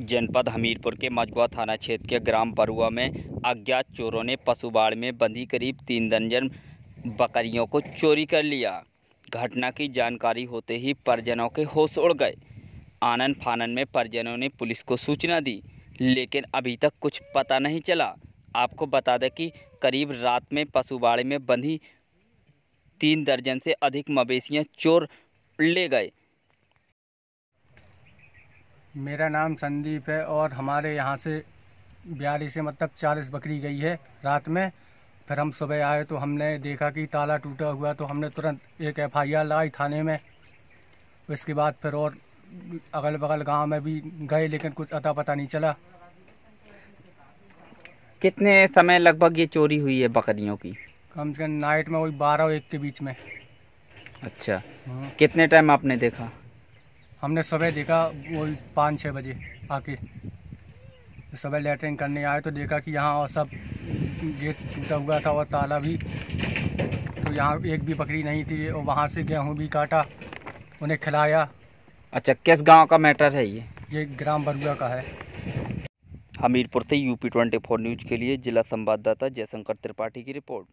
जनपद हमीरपुर के मजबुआ थाना क्षेत्र के ग्राम बरुआ में अज्ञात चोरों ने पशुबाड़ में बंधी करीब तीन दर्जन बकरियों को चोरी कर लिया। घटना की जानकारी होते ही परिजनों के होश उड़ गए। आनंद फानन में परिजनों ने पुलिस को सूचना दी, लेकिन अभी तक कुछ पता नहीं चला। आपको बता दें कि करीब रात में पशुबाड़े में बंधी तीन दर्जन से अधिक मवेशियाँ चोर ले गए। मेरा नाम संदीप है और हमारे यहाँ से बयालीस से मतलब चालीस बकरी गई है रात में। फिर हम सुबह आए तो हमने देखा कि ताला टूटा हुआ तो हमने तुरंत एक एफ़ आई आर लगाई थाने में। उसके बाद फिर और अगल बगल गाँव में भी गए लेकिन कुछ अता पता नहीं चला। कितने समय लगभग ये चोरी हुई है बकरियों की? कम से कम नाइट में वही बारह एक के बीच में। अच्छा। हाँ। कितने टाइम आपने देखा? हमने सुबह देखा वो पाँच छः बजे आके। तो सुबह लेटरिन करने आए तो देखा कि यहाँ और सब गेट टूटा हुआ था और ताला भी तो यहाँ एक भी बकरी नहीं थी और वहाँ से गेहूँ भी काटा उन्हें खिलाया। अच्छा किस गाँव का मैटर है ये? ये ग्राम बरुआ का है। हमीरपुर से यूपी ट्वेंटी फोर न्यूज़ के लिए जिला संवाददाता जयशंकर त्रिपाठी की रिपोर्ट।